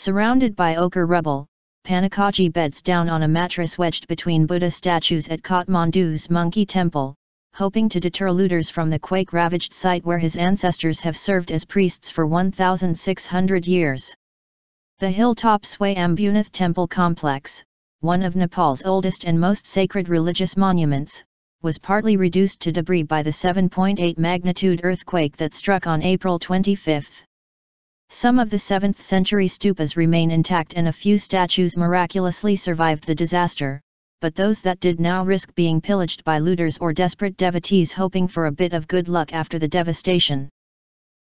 Surrounded by ochre rubble, Pannakaji beds down on a mattress wedged between Buddha statues at Kathmandu's monkey temple, hoping to deter looters from the quake-ravaged site where his ancestors have served as priests for 1,600 years. The hilltop Swayambhunath temple complex, one of Nepal's oldest and most sacred religious monuments, was partly reduced to debris by the 7.8 magnitude earthquake that struck on April 25. Some of the 7th century stupas remain intact and a few statues miraculously survived the disaster, but those that did now risk being pillaged by looters or desperate devotees hoping for a bit of good luck after the devastation.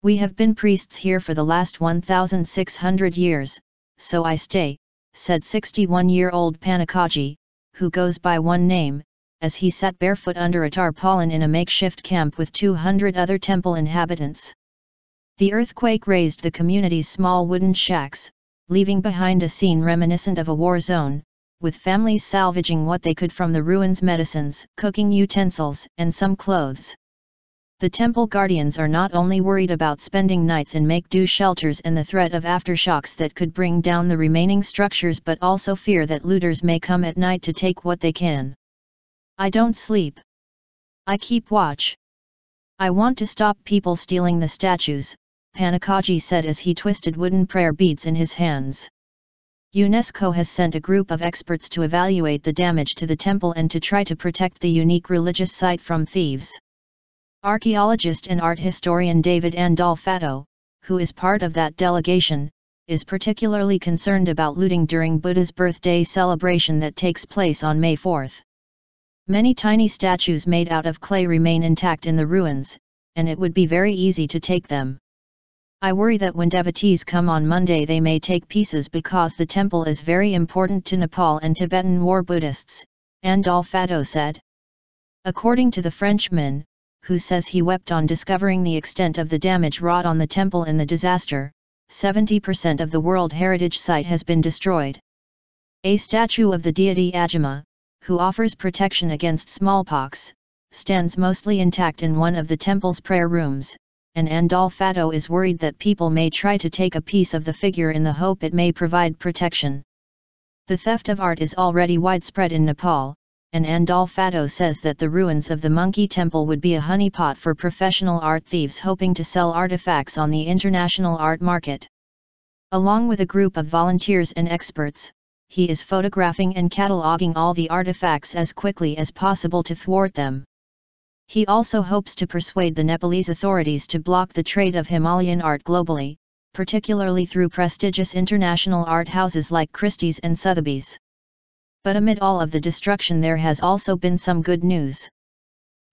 We have been priests here for the last 1600 years, so I stay, said 61-year-old Pannakaji, who goes by one name, as he sat barefoot under a tarpaulin in a makeshift camp with 200 other temple inhabitants. The earthquake razed the community's small wooden shacks, leaving behind a scene reminiscent of a war zone, with families salvaging what they could from the ruins medicines, cooking utensils, and some clothes. The temple guardians are not only worried about spending nights in make-do shelters and the threat of aftershocks that could bring down the remaining structures but also fear that looters may come at night to take what they can. I don't sleep. I keep watch. I want to stop people stealing the statues, Pannakaji said as he twisted wooden prayer beads in his hands. UNESCO has sent a group of experts to evaluate the damage to the temple and to try to protect the unique religious site from thieves. Archaeologist and art historian David Andolfatto, who is part of that delegation, is particularly concerned about looting during Buddha's birthday celebration that takes place on May 4. Many tiny statues made out of clay remain intact in the ruins, and it would be very easy to take them. I worry that when devotees come on Monday they may take pieces because the temple is very important to Nepal and Tibetan war Buddhists, Andolfatto said. According to the Frenchman, who says he wept on discovering the extent of the damage wrought on the temple in the disaster, 70% of the World Heritage Site has been destroyed. A statue of the deity Ajima, who offers protection against smallpox, stands mostly intact in one of the temple's prayer rooms, and Andolfatto is worried that people may try to take a piece of the figure in the hope it may provide protection. The theft of art is already widespread in Nepal, and Andolfatto says that the ruins of the Monkey Temple would be a honeypot for professional art thieves hoping to sell artifacts on the international art market. Along with a group of volunteers and experts, he is photographing and cataloging all the artifacts as quickly as possible to thwart them. He also hopes to persuade the Nepalese authorities to block the trade of Himalayan art globally, particularly through prestigious international art houses like Christie's and Sotheby's. But amid all of the destruction there has also been some good news.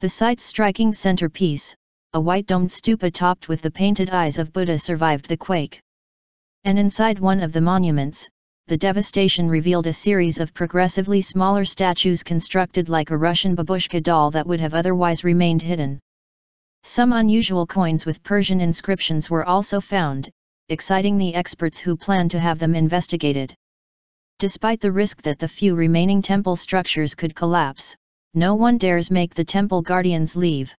The site's striking centerpiece, a white domed stupa topped with the painted eyes of Buddha survived the quake. And inside one of the monuments, the devastation revealed a series of progressively smaller statues constructed like a Russian babushka doll that would have otherwise remained hidden. Some unusual coins with Persian inscriptions were also found, exciting the experts who plan to have them investigated. Despite the risk that the few remaining temple structures could collapse, no one dares make the temple guardians leave.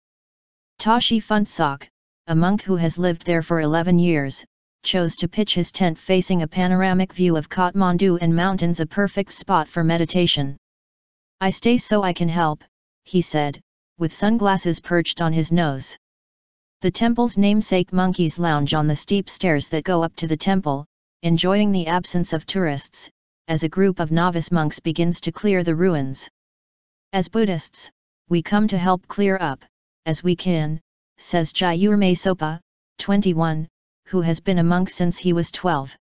Tashi Phuntsok, a monk who has lived there for 11 years, chose to pitch his tent facing a panoramic view of Kathmandu and mountains a perfect spot for meditation. I stay so I can help, he said, with sunglasses perched on his nose. The temple's namesake monkeys lounge on the steep stairs that go up to the temple, enjoying the absence of tourists, as a group of novice monks begins to clear the ruins. As Buddhists, we come to help clear up, as we can, says Gyurme Sopa, 21, who has been a monk since he was 12.